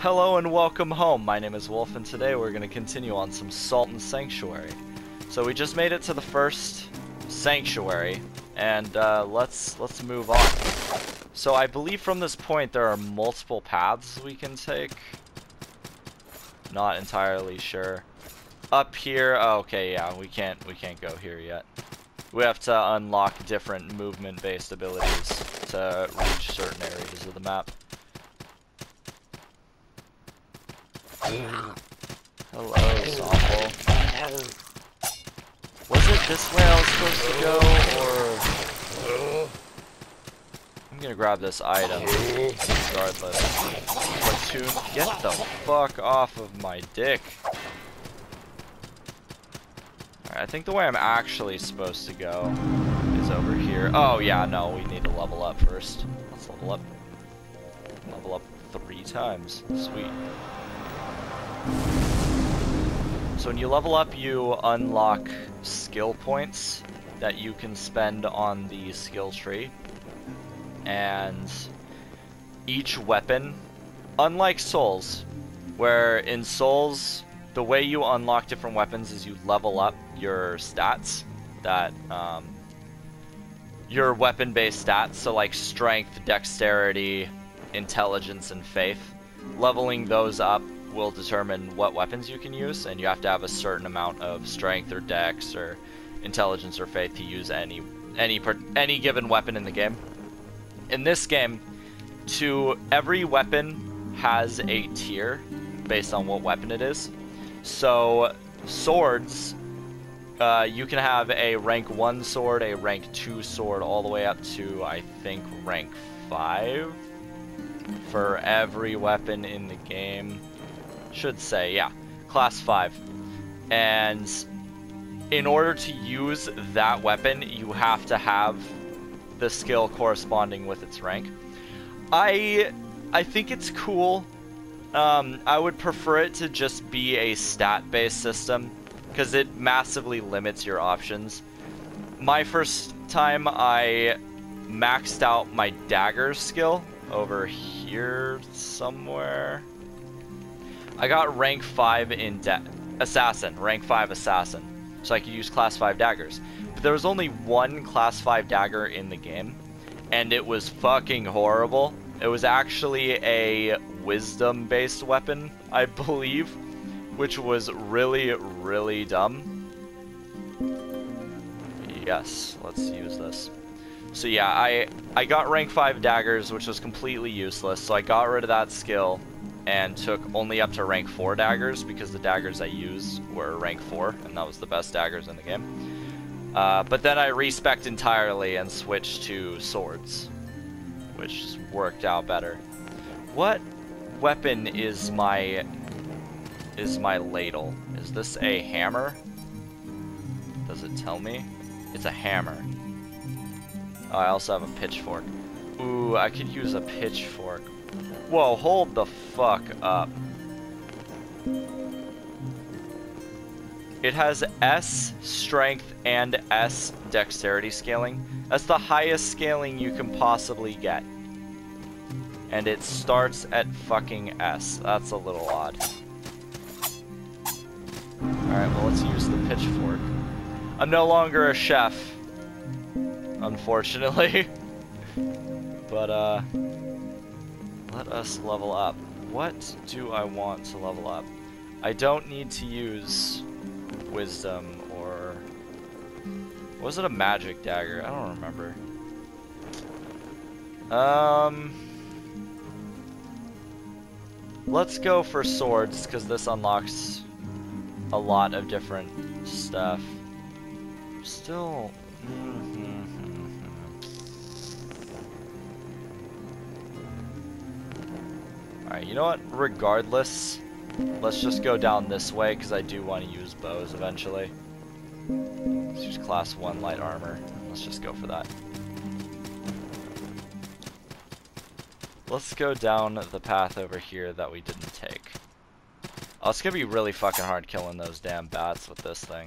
Hello and welcome home. My name is Wolf, and today we're going to continue on some Salt and Sanctuary. So we just made it to the first sanctuary, and uh, let's let's move on. So I believe from this point there are multiple paths we can take. Not entirely sure. Up here, oh, okay, yeah, we can't we can't go here yet. We have to unlock different movement-based abilities to reach certain areas of the map. Hello, Zombo. Was it this way I was supposed to go, or... I'm gonna grab this item, regardless. To get the fuck off of my dick. Alright, I think the way I'm actually supposed to go is over here. Oh, yeah, no, we need to level up first. Let's level up. Level up three times. Sweet. So when you level up, you unlock skill points that you can spend on the skill tree. And each weapon, unlike Souls, where in Souls, the way you unlock different weapons is you level up your stats that um, your weapon-based stats, so like strength, dexterity, intelligence, and faith. Leveling those up will determine what weapons you can use, and you have to have a certain amount of strength or dex or intelligence or faith to use any any any given weapon in the game. In this game, to every weapon has a tier based on what weapon it is. So swords, uh, you can have a rank one sword, a rank two sword, all the way up to I think rank five for every weapon in the game should say, yeah, class 5. And in order to use that weapon, you have to have the skill corresponding with its rank. I I think it's cool. Um, I would prefer it to just be a stat-based system because it massively limits your options. My first time, I maxed out my dagger skill over here somewhere. I got rank 5 in Assassin, rank 5 Assassin, so I could use class 5 daggers. But there was only one class 5 dagger in the game, and it was fucking horrible. It was actually a wisdom-based weapon, I believe, which was really, really dumb. Yes, let's use this. So yeah, I, I got rank 5 daggers, which was completely useless, so I got rid of that skill and took only up to rank 4 daggers because the daggers I used were rank 4 and that was the best daggers in the game. Uh, but then I respec entirely and switched to swords, which worked out better. What weapon is my is my ladle? Is this a hammer? Does it tell me? It's a hammer. Oh, I also have a pitchfork. Ooh, I could use a pitchfork. Whoa, hold the fuck up. It has S strength and S dexterity scaling. That's the highest scaling you can possibly get. And it starts at fucking S. That's a little odd. Alright, well let's use the pitchfork. I'm no longer a chef. Unfortunately. but, uh let us level up. What do I want to level up? I don't need to use wisdom or... Was it a magic dagger? I don't remember. Um... Let's go for swords, because this unlocks a lot of different stuff. Still... Mm Alright, you know what? Regardless, let's just go down this way because I do want to use bows eventually. Let's use class 1 light armor. Let's just go for that. Let's go down the path over here that we didn't take. Oh, it's gonna be really fucking hard killing those damn bats with this thing.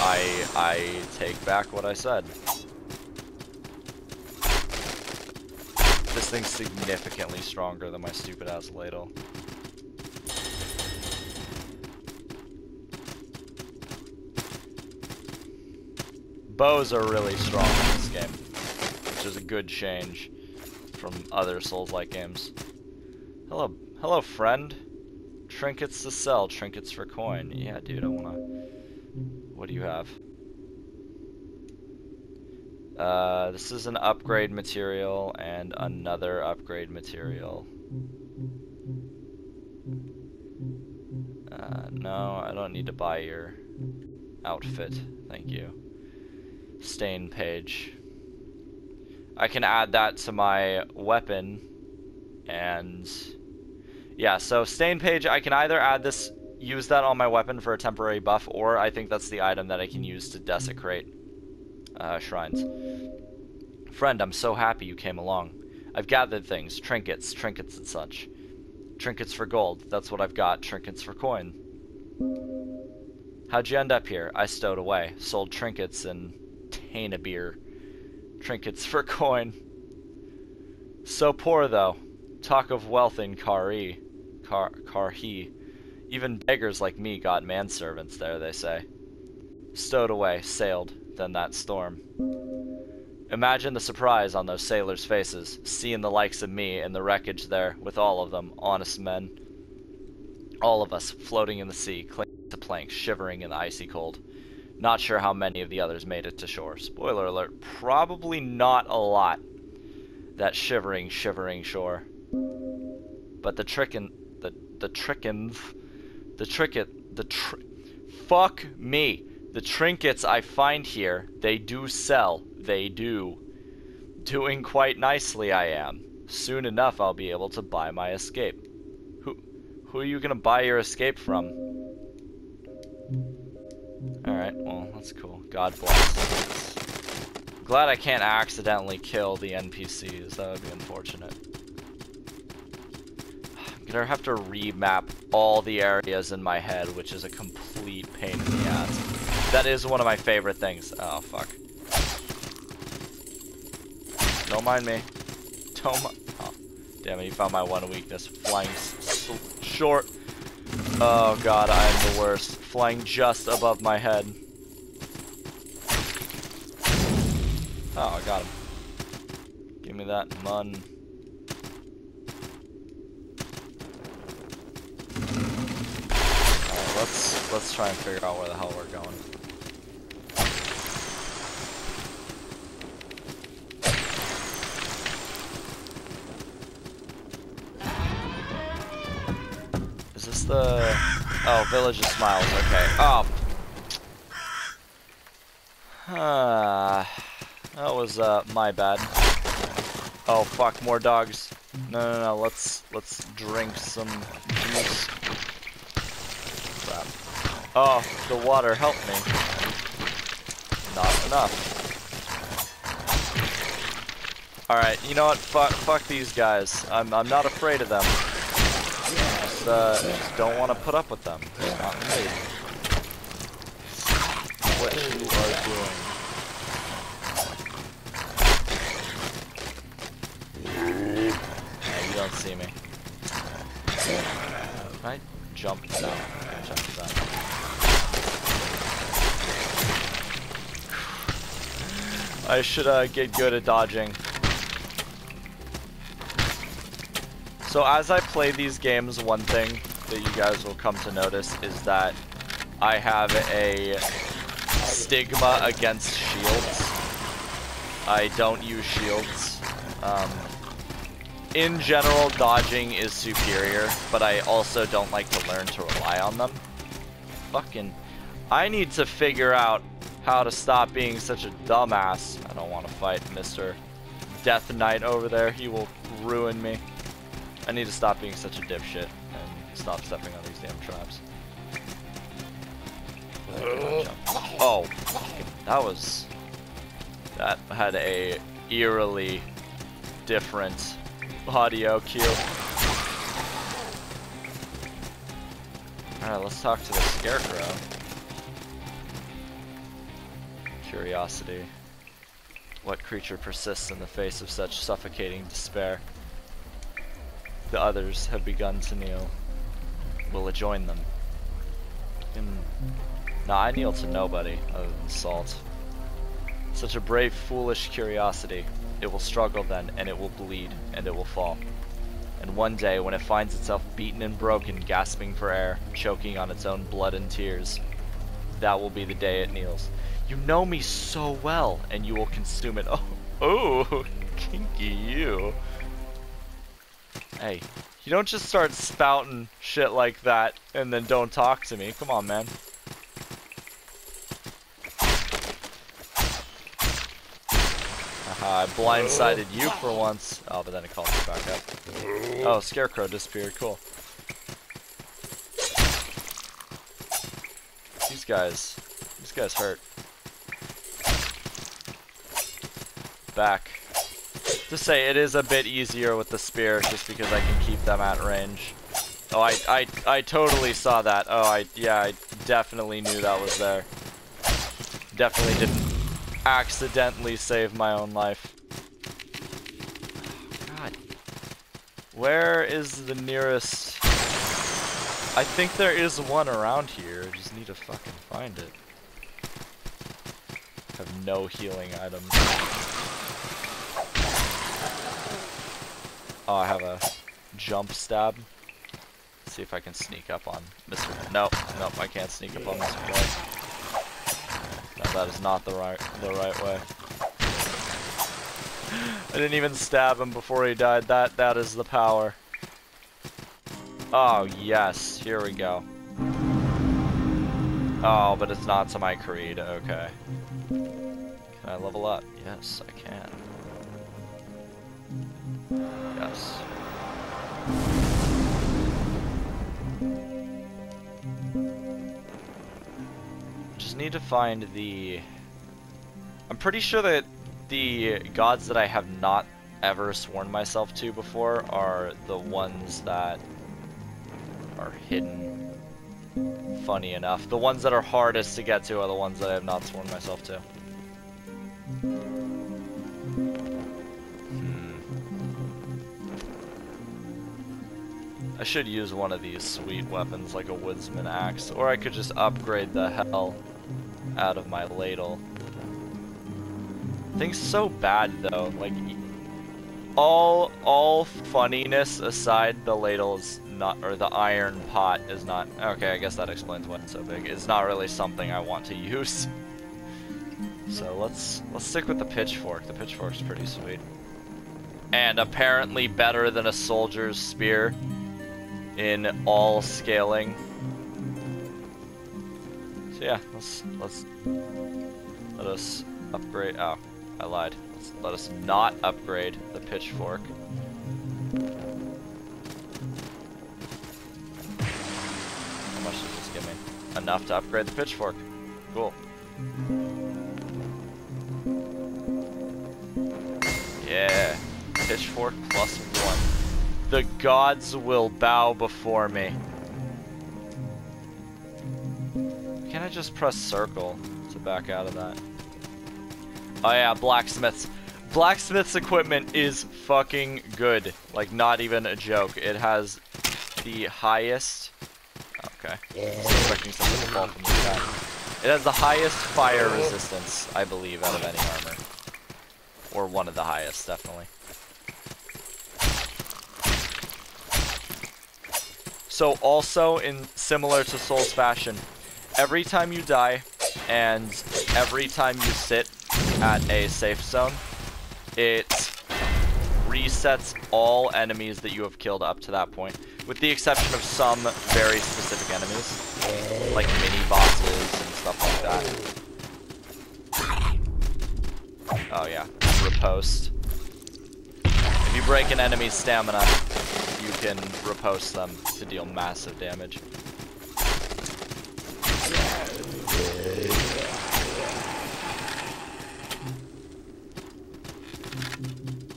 I I take back what I said. This thing's significantly stronger than my stupid ass ladle. Bows are really strong in this game, which is a good change from other Souls-like games. Hello, hello, friend. Trinkets to sell, trinkets for coin. Yeah, dude, I wanna. What do you have? Uh, this is an upgrade material and another upgrade material. Uh, no, I don't need to buy your outfit. Thank you. Stain page. I can add that to my weapon and yeah, so stain page, I can either add this, use that on my weapon for a temporary buff, or I think that's the item that I can use to desecrate uh, shrines. Friend, I'm so happy you came along. I've gathered things, trinkets, trinkets and such. Trinkets for gold, that's what I've got, trinkets for coin. How'd you end up here? I stowed away, sold trinkets and tain a beer. Trinkets for coin. So poor though. Talk of wealth in Kari. Kar Karhi. Even beggars like me got manservants there, they say. Stowed away, sailed, then that storm. Imagine the surprise on those sailors' faces, seeing the likes of me in the wreckage there, with all of them, honest men. All of us, floating in the sea, clinging to planks, shivering in the icy cold. Not sure how many of the others made it to shore. Spoiler alert, probably not a lot. That shivering, shivering shore. But the trickin, the the trickins, the trinket, the tr fuck me. The trinkets I find here, they do sell. They do. Doing quite nicely I am. Soon enough I'll be able to buy my escape. Who who are you gonna buy your escape from? Alright, well, that's cool. God bless. Glad I can't accidentally kill the NPCs. That would be unfortunate. I'm gonna have to remap all the areas in my head, which is a complete pain in the ass. That is one of my favorite things. Oh, fuck. Don't mind me. Don't. Oh, damn it, you found my one weakness. Flying short. Oh god, I am the worst. Flying just above my head. Oh, I got him. Give me that mun. Let's let's try and figure out where the hell we're going. The... Oh, Village of Smiles, okay. Oh. Ah, that was, uh, my bad. Oh, fuck, more dogs. No, no, no, let's, let's drink some juice. Crap. Oh, the water helped me. Not enough. Alright, you know what? Fuck, fuck these guys. I'm, I'm not afraid of them uh, just don't want to put up with them. not. What you are doing. Yeah, you don't see me. I jump down. Jump down. I should uh, get good at dodging. So as I play these games, one thing that you guys will come to notice is that I have a stigma against shields. I don't use shields. Um, in general, dodging is superior, but I also don't like to learn to rely on them. Fucking... I need to figure out how to stop being such a dumbass. I don't want to fight Mr. Death Knight over there. He will ruin me. I need to stop being such a dipshit and stop stepping on these damn traps. Uh. Oh, that was... That had a eerily different audio cue. Alright, let's talk to the Scarecrow. Curiosity. What creature persists in the face of such suffocating despair? The others have begun to kneel. Will join them? Hmm. And, nah, I kneel to nobody other than Salt. Such a brave, foolish curiosity. It will struggle then, and it will bleed, and it will fall. And one day, when it finds itself beaten and broken, gasping for air, choking on its own blood and tears, that will be the day it kneels. You know me so well, and you will consume it. Oh, oh, kinky you. Hey, you don't just start spouting shit like that and then don't talk to me. Come on, man. I blindsided you for once. Oh, but then it called me back up. Oh, Scarecrow disappeared. Cool. These guys. These guys hurt. Back. To say, it is a bit easier with the spear, just because I can keep them at range. Oh, I, I, I totally saw that. Oh, I, yeah, I definitely knew that was there. Definitely didn't accidentally save my own life. God. Where is the nearest... I think there is one around here. I just need to fucking find it. Have no healing items. Oh, I have a jump stab. Let's see if I can sneak up on Mr. Nope, nope, I can't sneak up on Mr. Boy. No, that is not the right the right way. I didn't even stab him before he died. That that is the power. Oh yes, here we go. Oh, but it's not to my creed. Okay. Can I level up? Yes, I can. Yes. Just need to find the... I'm pretty sure that the gods that I have not ever sworn myself to before are the ones that are hidden. Funny enough. The ones that are hardest to get to are the ones that I have not sworn myself to. I should use one of these sweet weapons like a woodsman axe, or I could just upgrade the hell out of my ladle. Things so bad though, like all all funniness aside, the ladle is not, or the iron pot is not. Okay, I guess that explains why it's so big. It's not really something I want to use. So let's let's stick with the pitchfork. The pitchfork's pretty sweet, and apparently better than a soldier's spear in all scaling. So yeah, let's let's let us upgrade. Oh, I lied. Let's, let us not upgrade the pitchfork. How much does this give me? Enough to upgrade the pitchfork. Cool. Yeah, pitchfork plus one. The gods will bow before me. Can I just press circle to back out of that? Oh yeah, blacksmiths. Blacksmith's equipment is fucking good. Like, not even a joke. It has the highest... Okay. expecting something to fall from the sky. It has the highest fire resistance, I believe, out of any armor. Or one of the highest, definitely. So also, in similar to Soul's fashion, every time you die, and every time you sit at a safe zone, it resets all enemies that you have killed up to that point, with the exception of some very specific enemies, like mini bosses and stuff like that. Oh yeah, riposte. If you break an enemy's stamina, can riposte them to deal massive damage.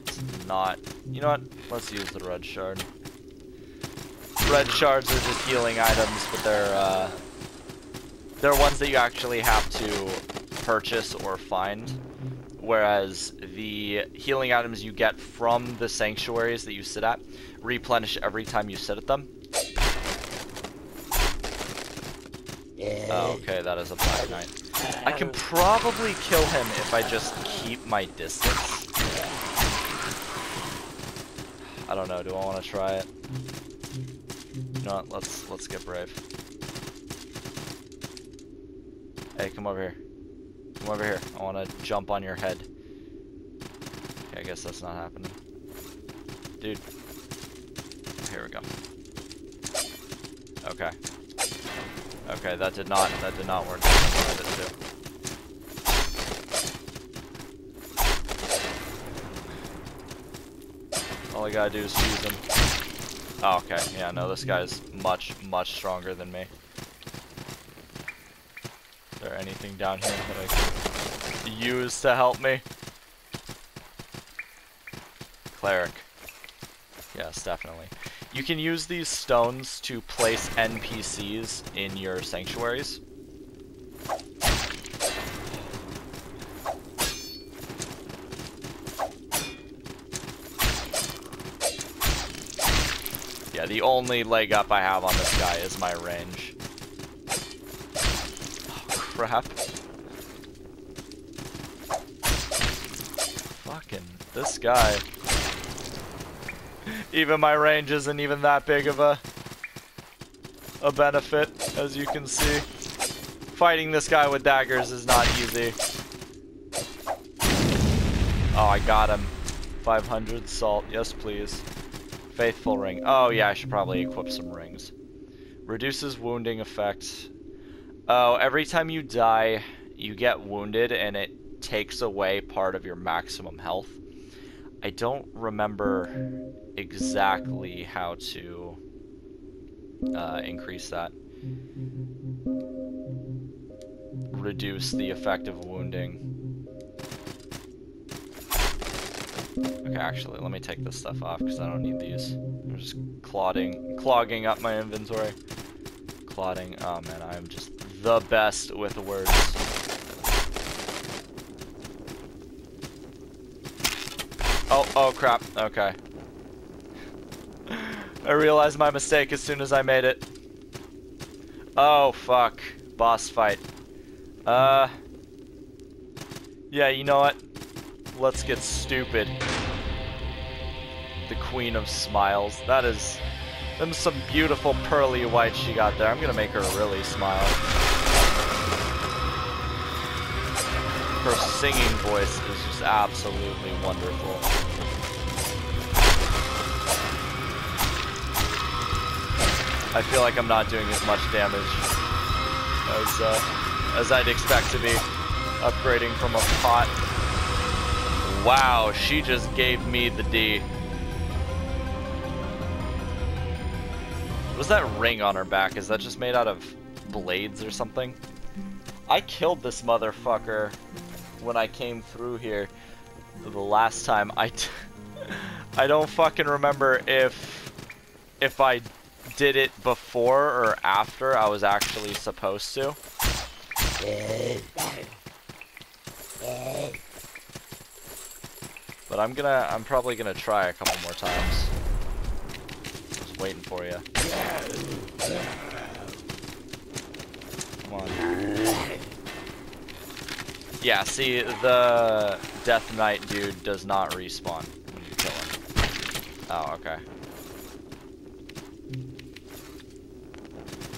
It's not... You know what? Let's use the red shard. Red shards are just healing items, but they're, uh... They're ones that you actually have to purchase or find. Whereas the healing items you get from the sanctuaries that you sit at replenish every time you sit at them. Oh, okay, that is a Black Knight. I can probably kill him if I just keep my distance. I don't know, do I want to try it? You know what, let's, let's get brave. Hey, come over here. Come over here. I want to jump on your head. Okay, I guess that's not happening. Dude. Here we go. Okay. Okay, that did not, that did not work. All I gotta do is use him. Oh, okay. Yeah, no, this guy's much, much stronger than me. Anything down here that I can use to help me? Cleric. Yes, definitely. You can use these stones to place NPCs in your sanctuaries. Yeah, the only leg up I have on this guy is my range. Oh, crap. Fucking, this guy. even my range isn't even that big of a, a benefit, as you can see. Fighting this guy with daggers is not easy. Oh, I got him. 500 salt, yes please. Faithful ring. Oh yeah, I should probably equip some rings. Reduces wounding effect. Oh, every time you die, you get wounded and it takes away part of your maximum health. I don't remember exactly how to uh, increase that. Reduce the effect of wounding. Okay, actually, let me take this stuff off because I don't need these. I'm just clogging, clogging up my inventory. Clodding. Oh man, I'm just the best with the words. Oh, oh crap. Okay. I realized my mistake as soon as I made it. Oh, fuck. Boss fight. Uh... Yeah, you know what? Let's get stupid. The Queen of Smiles. That is... Them some beautiful pearly white she got there. I'm gonna make her really smile. Her singing voice is just absolutely wonderful. I feel like I'm not doing as much damage as, uh, as I'd expect to be upgrading from a pot. Wow, she just gave me the D. Was that ring on her back? Is that just made out of blades or something? I killed this motherfucker when I came through here the last time. I t I don't fucking remember if if I did it before or after I was actually supposed to. But I'm gonna, I'm probably gonna try a couple more times. Just waiting for you. Come on. Yeah, see, the Death Knight dude does not respawn when you kill him. Oh, okay.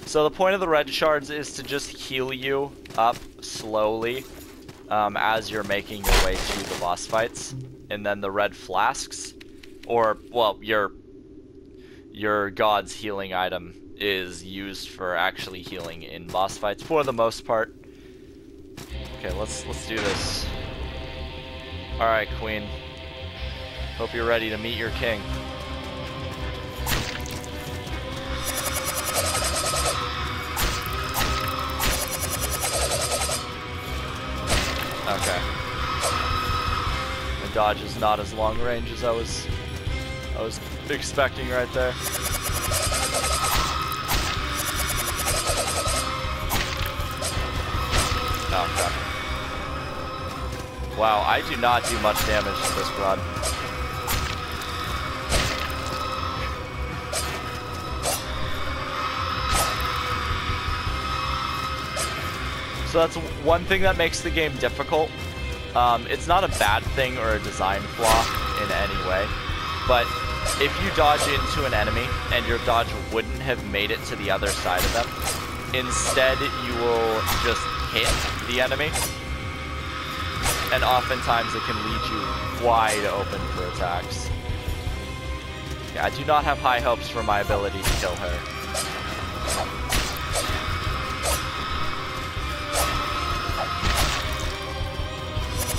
So the point of the red shards is to just heal you up slowly um, as you're making your way to the boss fights and then the red flasks, or well, your your god's healing item is used for actually healing in boss fights for the most part. Okay, let's let's do this. All right, queen. Hope you're ready to meet your king. Okay The dodge is not as long range as I was I was expecting right there. Oh, Wow, I do not do much damage to this rod. So that's one thing that makes the game difficult. Um, it's not a bad thing or a design flaw in any way, but if you dodge into an enemy and your dodge wouldn't have made it to the other side of them, instead you will just hit the enemy, and oftentimes it can lead you wide open for attacks. Yeah, I do not have high hopes for my ability to kill her.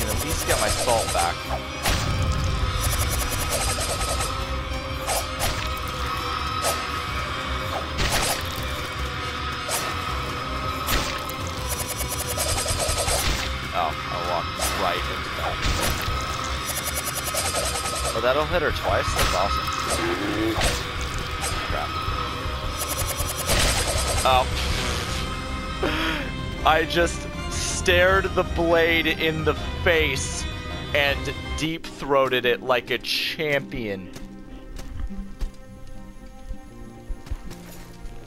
at least get my salt back. Right into that. Oh, that'll hit her twice? That's awesome. Crap. Oh. I just stared the blade in the face and deep-throated it like a champion.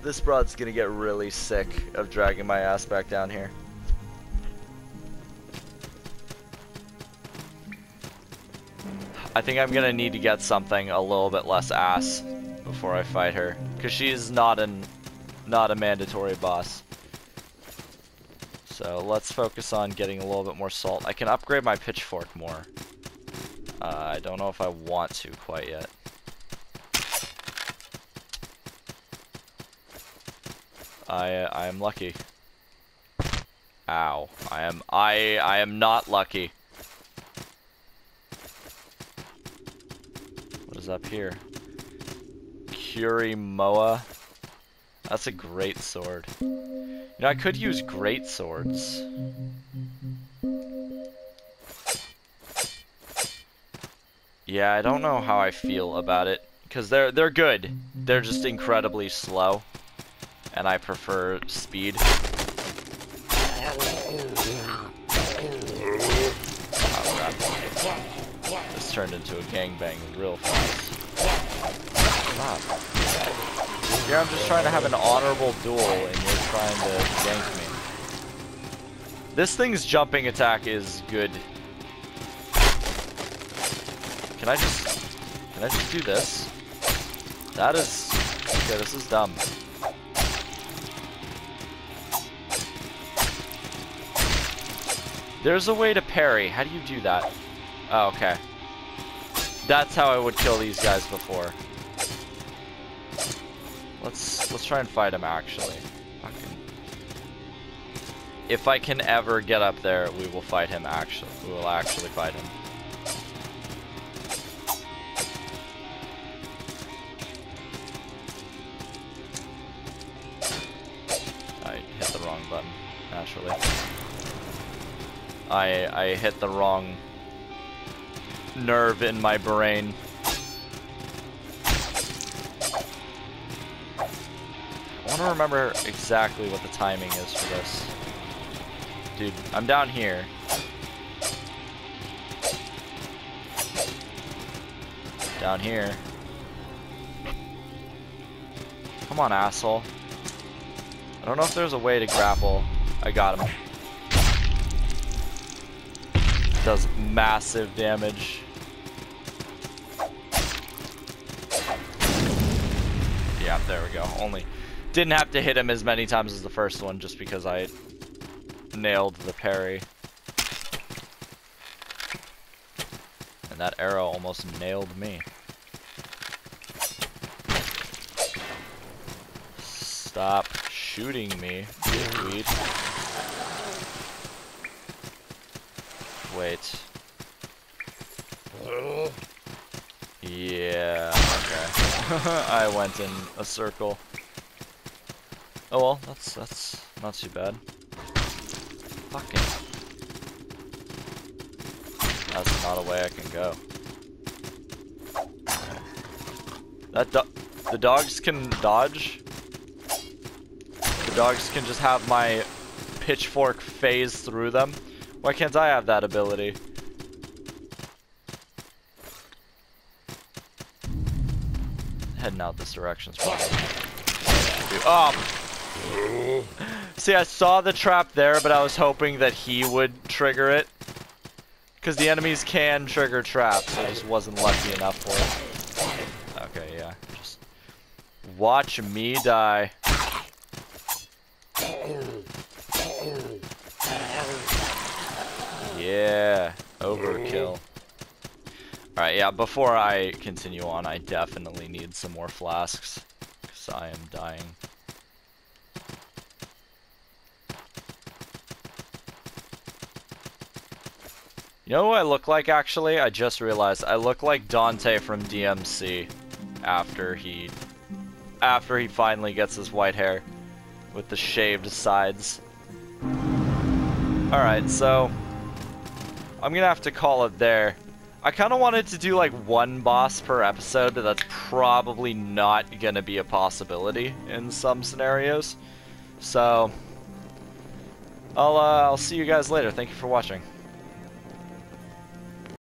This broad's gonna get really sick of dragging my ass back down here. I think I'm gonna need to get something a little bit less ass before I fight her. Because she's not an not a mandatory boss. So let's focus on getting a little bit more salt. I can upgrade my pitchfork more. Uh, I don't know if I want to quite yet. I I am lucky. Ow. I am I I am not lucky. Up here? Kurimoa. That's a great sword. You know, I could use great swords. Yeah, I don't know how I feel about it. Because they're, they're good. They're just incredibly slow. And I prefer speed. Turned into a gangbang real fast. Here I'm just trying to have an honorable duel and you're trying to gank me. This thing's jumping attack is good. Can I just... Can I just do this? That is... Okay, this is dumb. There's a way to parry. How do you do that? Oh, okay. That's how I would kill these guys before. Let's let's try and fight him actually. If I can ever get up there, we will fight him actually. We will actually fight him. I hit the wrong button, naturally. I I hit the wrong nerve in my brain. I want to remember exactly what the timing is for this. Dude, I'm down here. Down here. Come on, asshole. I don't know if there's a way to grapple. I got him. Does massive damage. Only didn't have to hit him as many times as the first one just because I nailed the parry. And that arrow almost nailed me. Stop shooting me, dickweed. Wait. Yeah, okay. I went in a circle. Oh well, that's that's not too bad. Fucking. That's not a way I can go. That do the dogs can dodge. The dogs can just have my pitchfork phase through them. Why can't I have that ability? Heading out this direction. Oh! See, I saw the trap there, but I was hoping that he would trigger it. Because the enemies can trigger traps, I just wasn't lucky enough for it. Okay, yeah. Just watch me die. Yeah. Alright, yeah, before I continue on, I definitely need some more flasks. Because I am dying. You know who I look like, actually? I just realized. I look like Dante from DMC after he... After he finally gets his white hair. With the shaved sides. Alright, so... I'm gonna have to call it there. I kind of wanted to do like one boss per episode, but that's probably not gonna be a possibility in some scenarios. So, I'll, uh, I'll see you guys later. Thank you for watching.